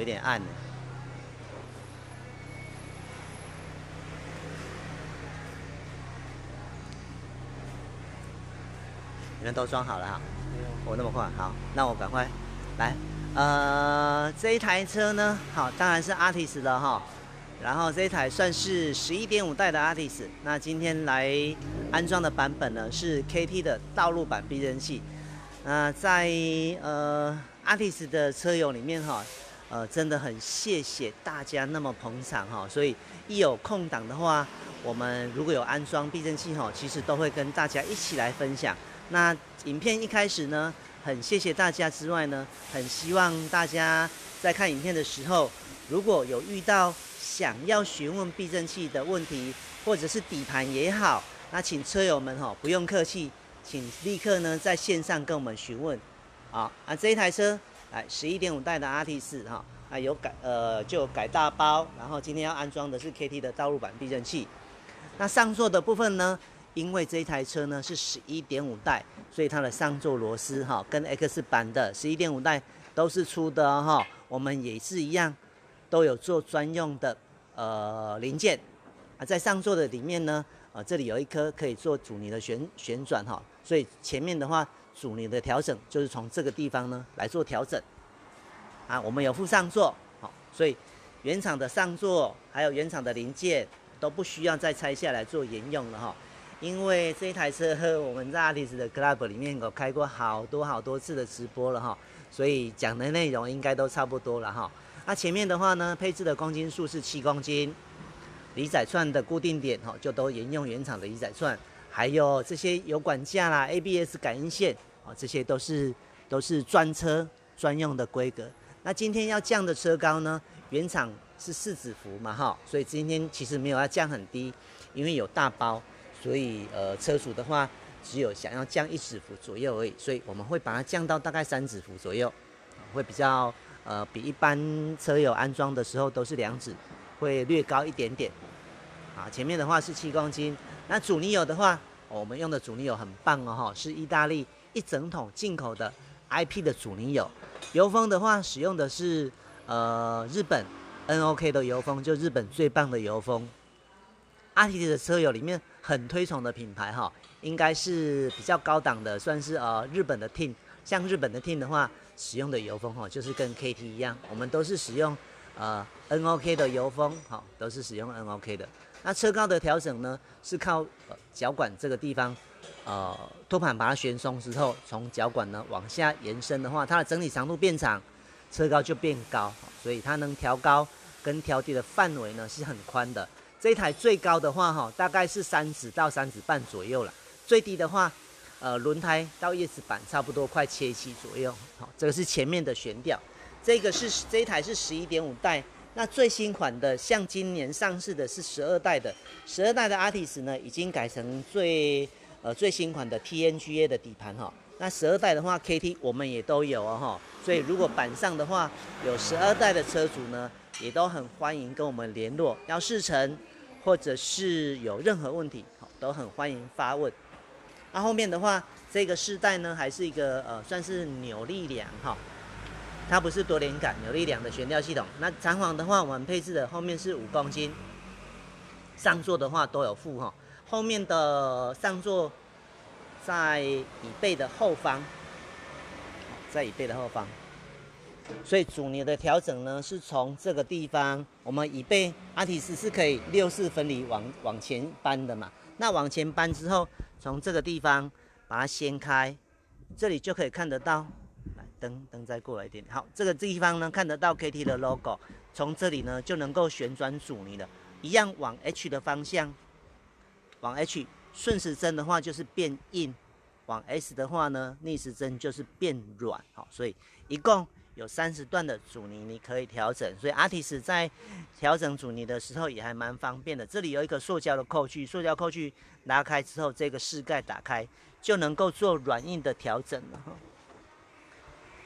有点暗了。你们都装好了哈？我那么快，好，那我赶快来。呃，这一台车呢，好，当然是 Artis 的哈。然后这一台算是十一点五代的 Artis。那今天来安装的版本呢是 KT 的道路版避震器。那在呃 Artis 的车友里面哈，呃，真的很谢谢大家那么捧场哈。所以一有空档的话，我们如果有安装避震器哈，其实都会跟大家一起来分享。那影片一开始呢，很谢谢大家之外呢，很希望大家在看影片的时候，如果有遇到想要询问避震器的问题，或者是底盘也好，那请车友们哈不用客气，请立刻呢在线上跟我们询问。好，啊这一台车，来十一点五代的 RT 四哈，啊有改呃就改大包，然后今天要安装的是 KT 的道路板避震器。那上座的部分呢？因为这一台车呢是十一点五代，所以它的上座螺丝哈跟 X 版的十一点五代都是粗的哈。我们也是一样，都有做专用的呃零件啊。在上座的里面呢，呃这里有一颗可以做阻尼的旋旋转哈，所以前面的话阻尼的调整就是从这个地方呢来做调整啊。我们有附上座好，所以原厂的上座还有原厂的零件都不需要再拆下来做沿用了哈。因为这一台车，我们在阿迪斯的 Club 里面有开过好多好多次的直播了哈，所以讲的内容应该都差不多了哈。那前面的话呢，配置的公斤数是七公斤，离载串的固定点哈，就都沿用原厂的离载串，还有这些油管架啦、ABS 感应线啊，这些都是都是专车专用的规格。那今天要降的车高呢，原厂是四指幅嘛哈，所以今天其实没有要降很低，因为有大包。所以，呃，车主的话只有想要降一指幅左右而已，所以我们会把它降到大概三指幅左右，会比较呃比一般车友安装的时候都是两指，会略高一点点。啊，前面的话是七公斤，那阻尼有的话，我们用的阻尼油很棒哦，是意大利一整桶进口的 IP 的阻尼油。油封的话，使用的是呃日本 NOK 的油封，就日本最棒的油封。阿提的车友里面很推崇的品牌哈，应该是比较高档的，算是呃日本的 Tin。像日本的 Tin 的话，使用的油封哈，就是跟 KT 一样，我们都是使用呃 NOK 的油封，哈，都是使用 NOK 的。那车高的调整呢，是靠脚管这个地方，呃托盘把它旋松之后，从脚管呢往下延伸的话，它的整体长度变长，车高就变高，所以它能调高跟调低的范围呢是很宽的。这一台最高的话，哈，大概是三指到三指半左右了。最低的话，呃，轮胎到叶子板差不多快切七左右。好，这个是前面的悬吊。这个是这一台是十一点五代，那最新款的，像今年上市的是十二代的。十二代的 Artis 呢，已经改成最呃最新款的 TNGA 的底盘哈。那十二代的话，KT 我们也都有哦哈。所以如果板上的话有十二代的车主呢，也都很欢迎跟我们联络，要试乘。或者是有任何问题，都很欢迎发问。那后面的话，这个世代呢，还是一个呃，算是扭力梁哈，它不是多连杆，有力量的悬吊系统。那长簧的话，我们配置的后面是五公斤，上座的话都有附哈。后面的上座在椅背的后方，在椅背的后方。所以阻尼的调整呢，是从这个地方，我们椅背阿提斯是可以六四分离往往前搬的嘛。那往前搬之后，从这个地方把它掀开，这里就可以看得到。灯灯再过来一点。好，这个地方呢看得到 KT 的 logo，从这里呢就能够旋转阻尼了。一样往 H 的方向，往 H 顺时针的话就是变硬，往 S 的话呢逆时针就是变软。好，所以一共。有三十段的阻尼，你可以调整，所以阿提斯在调整阻尼的时候也还蛮方便的。这里有一个塑胶的扣具，塑胶扣具拉开之后，这个室盖打开就能够做软硬的调整了。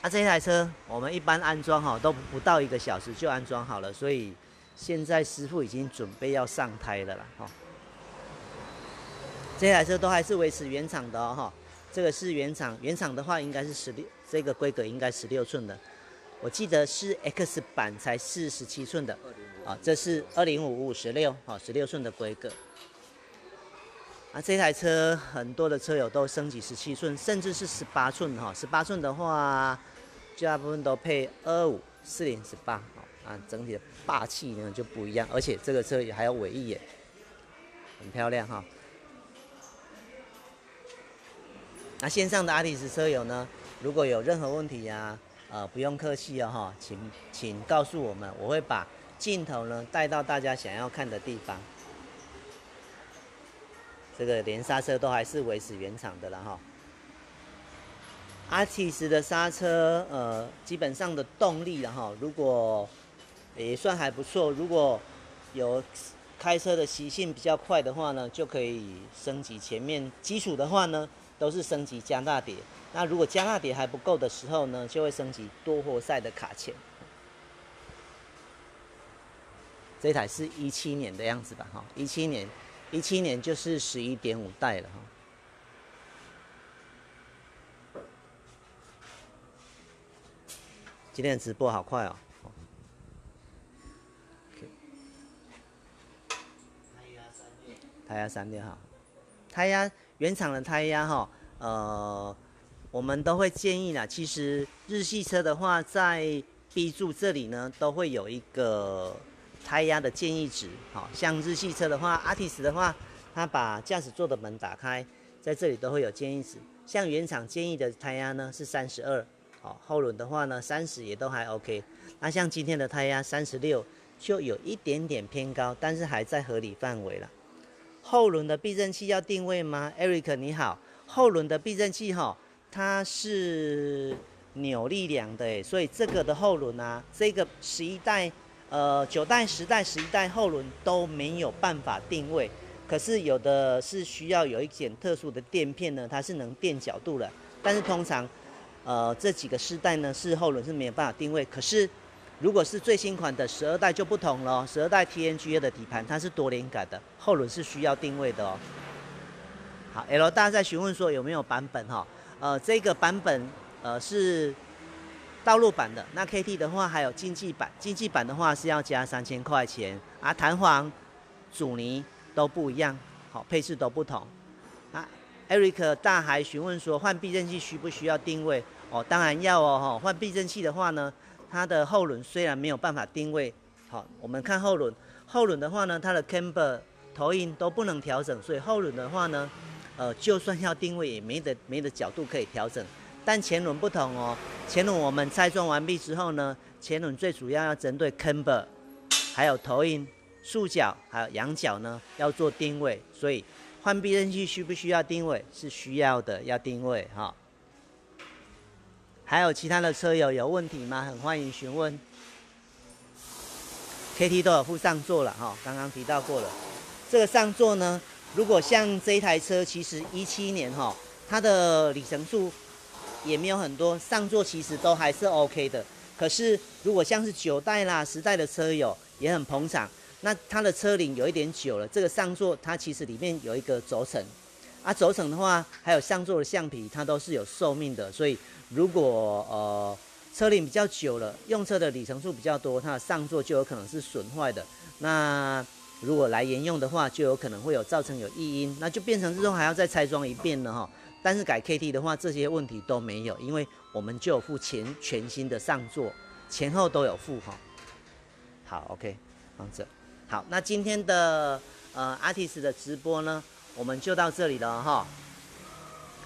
那这台车我们一般安装哈都不到一个小时就安装好了，所以现在师傅已经准备要上胎了啦。哈，这台车都还是维持原厂的。哈，这个是原厂，原厂的话应该是十六，这个规格应该十六寸的。我记得是 X 版才四十七寸的，啊，这是二零五五十六，好，十六寸的规格。啊，这台车很多的车友都升级十七寸，甚至是十八寸哈，十八寸的话，绝大部分都配二五四零十八，啊，整体的霸气呢就不一样，而且这个车也还有尾翼耶，很漂亮哈。那线上的阿迪斯车友呢，如果有任何问题呀，呃，不用客气哦哈，请请告诉我们，我会把镜头呢带到大家想要看的地方。这个连刹车都还是维持原厂的了哈。阿提斯的刹车，呃，基本上的动力了哈，如果也算还不错。如果有开车的习性比较快的话呢，就可以升级前面基础的话呢，都是升级加大碟。那如果加大碟还不够的时候呢，就会升级多活塞的卡钳。这台是一七年的样子吧？哈，一七年。一七年就是十一点五代了哈。今天的直播好快哦。胎压三点哈，胎压原厂的胎压哈，呃，我们都会建议呢。其实日系车的话，在 B 柱这里呢，都会有一个。胎压的建议值，好像日系车的话，阿提斯的话，它把驾驶座的门打开，在这里都会有建议值。像原厂建议的胎压呢是三十二，好后轮的话呢三十也都还 OK。那像今天的胎压三十六，就有一点点偏高，但是还在合理范围了。后轮的避震器要定位吗？Eric 你好，后轮的避震器哈，它是扭力梁的，所以这个的后轮啊，这个十一代。呃，九代、十代、十一代后轮都没有办法定位，可是有的是需要有一点特殊的垫片呢，它是能垫角度的。但是通常，呃，这几个世代呢是后轮是没有办法定位。可是如果是最新款的十二代就不同了，十二代 TNGA 的底盘它是多连杆的，后轮是需要定位的哦。好，L 大家在询问说有没有版本哈？呃，这个版本呃是。道路版的那 KT 的话，还有竞技版，竞技版的话是要加三千块钱，啊，弹簧、阻尼都不一样，好，配置都不同。，Eric 大还询问说换避震器需不需要定位？哦，当然要哦，哈，换避震器的话呢，它的后轮虽然没有办法定位，好，我们看后轮，后轮的话呢，它的 camber 投影都不能调整，所以后轮的话呢，呃，就算要定位也没得没得角度可以调整。但前轮不同哦，前轮我们拆装完毕之后呢，前轮最主要要针对 camber，还有投影、竖角还有仰角呢，要做定位。所以换避震器需不需要定位？是需要的，要定位哈。还有其他的车友有问题吗？很欢迎询问。KT 都有附上座了哈，刚刚提到过了。这个上座呢，如果像这一台车，其实一七年哈，它的里程数。也没有很多上座，其实都还是 OK 的。可是如果像是九代啦、十代的车友也很捧场，那它的车龄有一点久了，这个上座它其实里面有一个轴承，啊轴承的话还有上座的橡皮，它都是有寿命的。所以如果呃车龄比较久了，用车的里程数比较多，它的上座就有可能是损坏的。那如果来沿用的话，就有可能会有造成有异音，那就变成之后还要再拆装一遍了哈。但是改 KT 的话，这些问题都没有，因为我们就有付全全新的上座，前后都有付哈。好，OK，放这。好，那今天的呃 artist 的直播呢，我们就到这里了哈。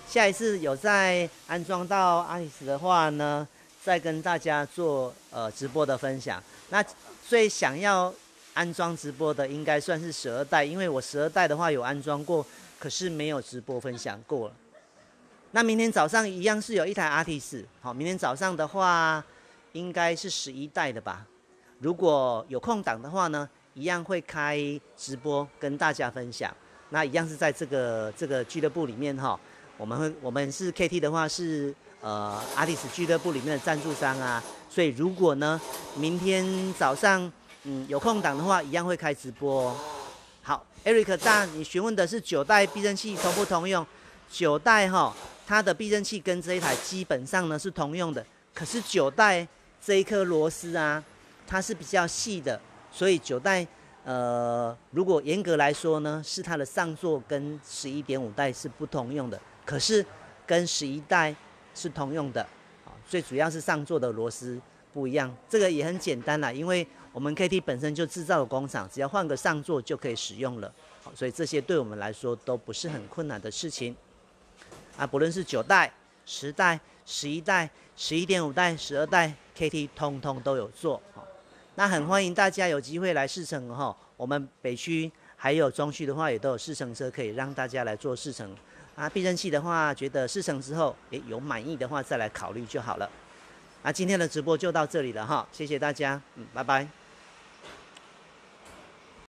下一次有在安装到 artist 的话呢，再跟大家做呃直播的分享。那最想要安装直播的，应该算是十二代，因为我十二代的话有安装过，可是没有直播分享过了。那明天早上一样是有一台 artist，，好，明天早上的话应该是十一代的吧。如果有空档的话呢，一样会开直播跟大家分享。那一样是在这个这个俱乐部里面哈，我们会我们是 KT 的话是呃阿迪斯俱乐部里面的赞助商啊，所以如果呢明天早上嗯有空档的话，一样会开直播。好，Eric 大，你询问的是九代避震器同不同用？九代哈。它的避震器跟这一台基本上呢是通用的，可是九代这一颗螺丝啊，它是比较细的，所以九代呃，如果严格来说呢，是它的上座跟十一点五代是不通用的，可是跟十一代是通用的，啊，最主要是上座的螺丝不一样，这个也很简单啦，因为我们 KT 本身就制造的工厂，只要换个上座就可以使用了，好，所以这些对我们来说都不是很困难的事情，啊，不论是九代、十代、十一代、十一点五代、十二代 KT 通通都有做，那很欢迎大家有机会来试乘哈，我们北区还有中区的话，也都有试乘车可以让大家来做试乘。啊，避震器的话，觉得试乘之后，诶有满意的话再来考虑就好了。那今天的直播就到这里了哈，谢谢大家，嗯，拜拜。